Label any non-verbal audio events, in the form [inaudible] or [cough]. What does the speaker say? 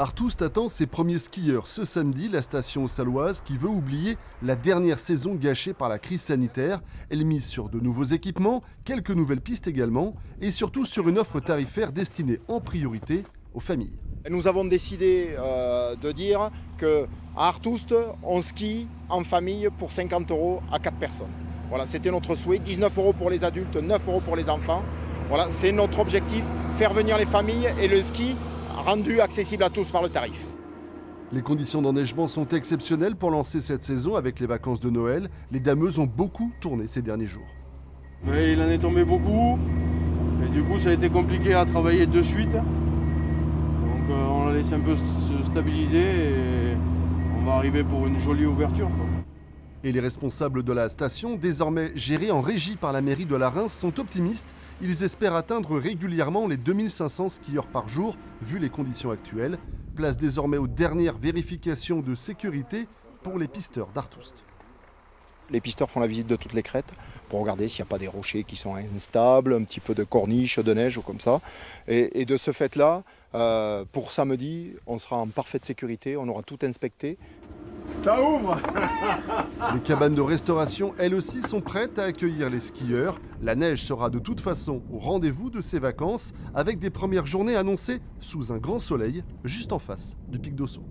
Artoust attend ses premiers skieurs ce samedi, la station saloise qui veut oublier la dernière saison gâchée par la crise sanitaire. Elle mise sur de nouveaux équipements, quelques nouvelles pistes également, et surtout sur une offre tarifaire destinée en priorité aux familles. Nous avons décidé euh, de dire qu'à Artoust, on skie en famille pour 50 euros à 4 personnes. Voilà, c'était notre souhait, 19 euros pour les adultes, 9 euros pour les enfants. Voilà, c'est notre objectif, faire venir les familles et le ski rendu accessible à tous par le tarif. Les conditions d'enneigement sont exceptionnelles pour lancer cette saison avec les vacances de Noël. Les dameuses ont beaucoup tourné ces derniers jours. Oui, il en est tombé beaucoup. Et du coup, ça a été compliqué à travailler de suite. Donc, euh, on l'a laissé un peu se stabiliser et on va arriver pour une jolie ouverture. Et les responsables de la station, désormais gérée en régie par la mairie de la Reims, sont optimistes. Ils espèrent atteindre régulièrement les 2500 skieurs par jour, vu les conditions actuelles. Place désormais aux dernières vérifications de sécurité pour les pisteurs d'Artoust. Les pisteurs font la visite de toutes les crêtes pour regarder s'il n'y a pas des rochers qui sont instables, un petit peu de corniche, de neige ou comme ça. Et, de ce fait-là, euh, pour samedi, on sera en parfaite sécurité, on aura tout inspecté. Ça ouvre [laughs] Les cabanes de restauration, elles aussi, sont prêtes à accueillir les skieurs. La neige sera de toute façon au rendez-vous de ces vacances, avec des premières journées annoncées sous un grand soleil, juste en face du pic d'Osso.